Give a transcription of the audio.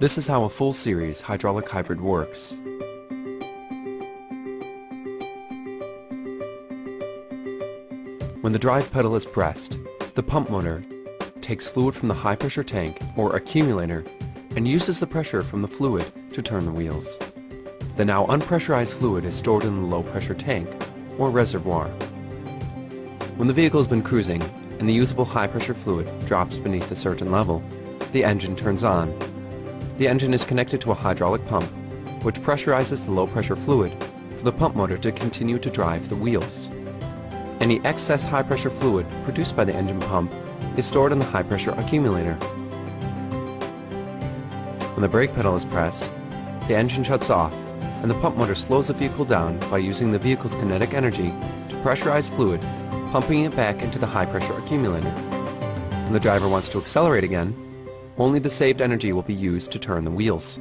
This is how a full series hydraulic hybrid works. When the drive pedal is pressed, the pump motor takes fluid from the high pressure tank or accumulator and uses the pressure from the fluid to turn the wheels. The now unpressurized fluid is stored in the low pressure tank or reservoir. When the vehicle has been cruising and the usable high pressure fluid drops beneath a certain level, the engine turns on. The engine is connected to a hydraulic pump which pressurizes the low pressure fluid for the pump motor to continue to drive the wheels. Any excess high pressure fluid produced by the engine pump is stored in the high pressure accumulator. When the brake pedal is pressed, the engine shuts off and the pump motor slows the vehicle down by using the vehicle's kinetic energy to pressurize fluid, pumping it back into the high pressure accumulator. When the driver wants to accelerate again, only the saved energy will be used to turn the wheels.